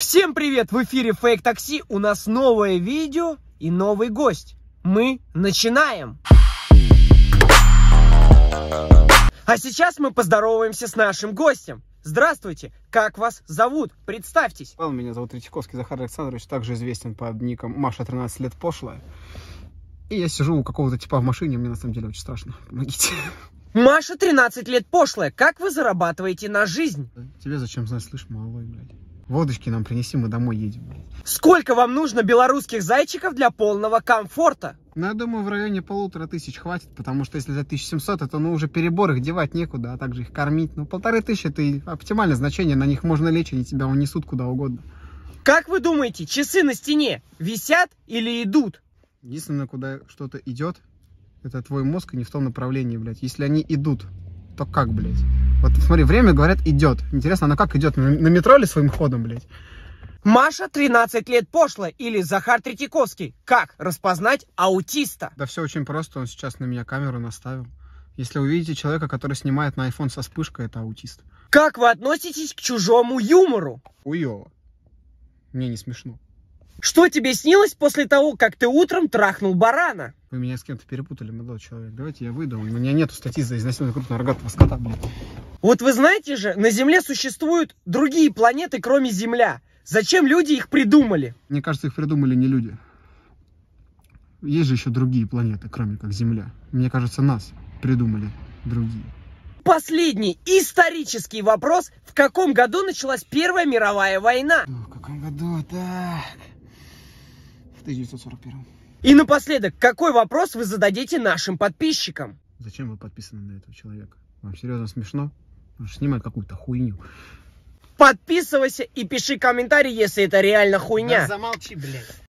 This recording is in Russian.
Всем привет! В эфире Фейк Такси. У нас новое видео и новый гость. Мы начинаем! А сейчас мы поздороваемся с нашим гостем. Здравствуйте, как вас зовут? Представьтесь. Меня зовут Третьяковский Захар Александрович, также известен под ником Маша 13 лет пошлая. И я сижу у какого-то типа в машине, мне на самом деле очень страшно. Помогите. Маша 13 лет пошлая. Как вы зарабатываете на жизнь? Тебе зачем знать, слышь, малой, блядь? Водочки нам принеси, мы домой едем. Сколько вам нужно белорусских зайчиков для полного комфорта? Ну, я думаю, в районе полутора тысяч хватит, потому что если за 1700, это ну уже перебор, их девать некуда, а также их кормить. Ну, полторы тысячи, это и оптимальное значение, на них можно лечь, они тебя унесут куда угодно. Как вы думаете, часы на стене висят или идут? Единственное, куда что-то идет, это твой мозг и не в том направлении, блядь. Если они идут, то как, блядь? Вот смотри, время, говорят, идет. Интересно, оно как идет? На, на метро или своим ходом, блядь? Маша 13 лет пошлая или Захар Третьяковский. Как распознать аутиста? Да все очень просто, он сейчас на меня камеру наставил. Если увидите человека, который снимает на iPhone со вспышкой, это аутист. Как вы относитесь к чужому юмору? Хуёво. Мне не смешно. Что тебе снилось после того, как ты утром трахнул барана? Вы меня с кем-то перепутали, молодой человек. Давайте я выйду. У меня нету статьи за изнасилование крупного рогатого скота, блядь. Вот вы знаете же, на Земле существуют другие планеты, кроме Земля. Зачем люди их придумали? Мне кажется, их придумали не люди. Есть же еще другие планеты, кроме как Земля. Мне кажется, нас придумали другие. Последний исторический вопрос. В каком году началась Первая мировая война? В каком году? Так. В 1941. И напоследок, какой вопрос вы зададите нашим подписчикам? Зачем вы подписаны на этого человека? Вам серьезно смешно? Он же снимает какую-то хуйню. Подписывайся и пиши комментарий, если это реально хуйня. замолчи, блядь.